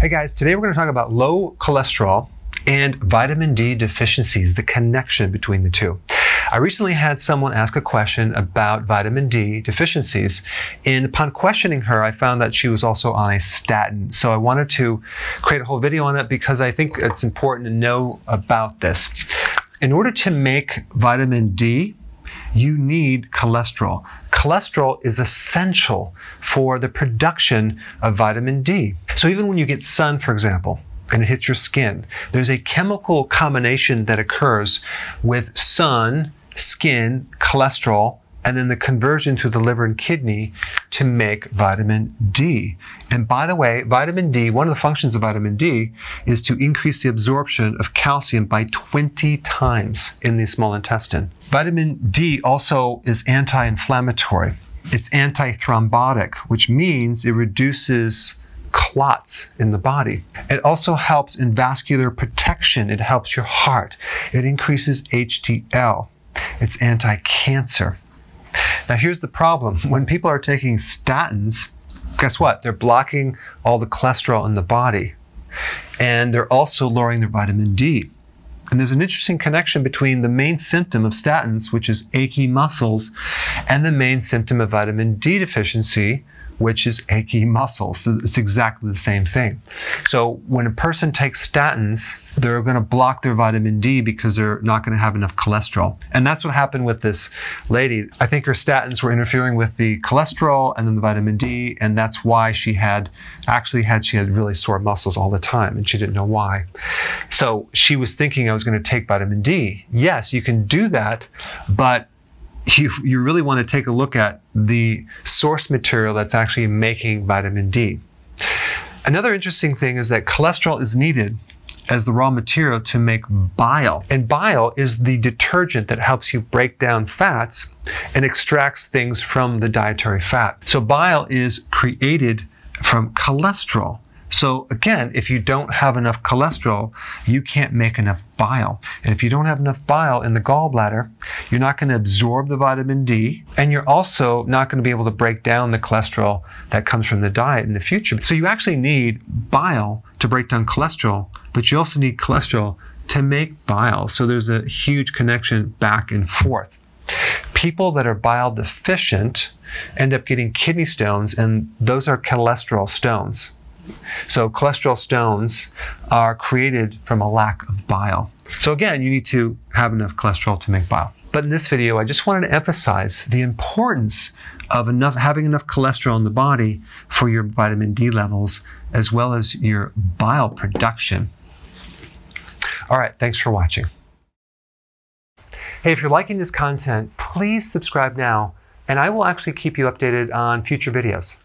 Hey guys, today we're going to talk about low cholesterol and vitamin D deficiencies, the connection between the two. I recently had someone ask a question about vitamin D deficiencies, and upon questioning her, I found that she was also on a statin. So I wanted to create a whole video on it because I think it's important to know about this. In order to make vitamin D, you need cholesterol. Cholesterol is essential for the production of vitamin D. So even when you get sun, for example, and it hits your skin, there's a chemical combination that occurs with sun, skin, cholesterol, and then the conversion to the liver and kidney to make vitamin D. And by the way, vitamin D, one of the functions of vitamin D is to increase the absorption of calcium by 20 times in the small intestine. Vitamin D also is anti inflammatory, it's anti thrombotic, which means it reduces clots in the body. It also helps in vascular protection. It helps your heart. It increases HDL. It's anti cancer. Now, here's the problem when people are taking statins, guess what? They're blocking all the cholesterol in the body. And they're also lowering their vitamin D. And there's an interesting connection between the main symptom of statins, which is achy muscles, and the main symptom of vitamin D deficiency, which is achy muscles. It's exactly the same thing. So when a person takes statins, they're going to block their vitamin D because they're not going to have enough cholesterol. And that's what happened with this lady. I think her statins were interfering with the cholesterol and then the vitamin D, and that's why she had actually had she had really sore muscles all the time, and she didn't know why. So she was thinking I was going to take vitamin D. Yes, you can do that, but you, you really want to take a look at the source material that's actually making vitamin D. Another interesting thing is that cholesterol is needed as the raw material to make bile. And bile is the detergent that helps you break down fats and extracts things from the dietary fat. So bile is created from cholesterol. So again, if you don't have enough cholesterol, you can't make enough bile. And if you don't have enough bile in the gallbladder, you're not going to absorb the vitamin D, and you're also not going to be able to break down the cholesterol that comes from the diet in the future. So you actually need bile to break down cholesterol, but you also need cholesterol to make bile. So there's a huge connection back and forth. People that are bile deficient end up getting kidney stones, and those are cholesterol stones. So cholesterol stones are created from a lack of bile. So again, you need to have enough cholesterol to make bile. But in this video, I just wanted to emphasize the importance of enough having enough cholesterol in the body for your vitamin D levels as well as your bile production. All right, thanks for watching. Hey, if you're liking this content, please subscribe now, and I will actually keep you updated on future videos.